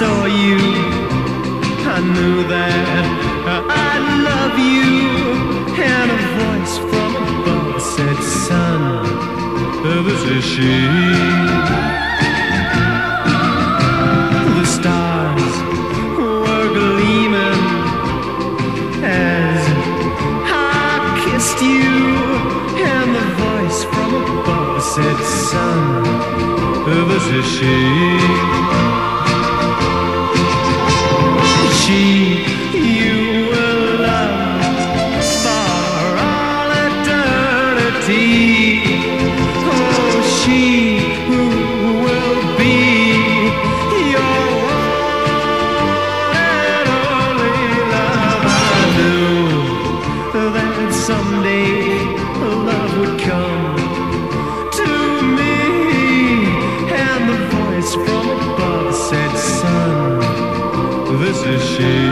you. I knew that I'd love you. And a voice from above said, Son, this is she. The stars were gleaming as I kissed you. And the voice from above said, Son, this is she. She you will love for all eternity. Oh, she who will be your one and only love. I knew that someday love would come this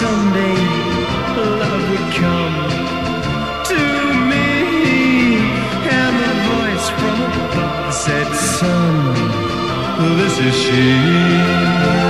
someday love would come to me, and the voice from above said, "Son, this is she."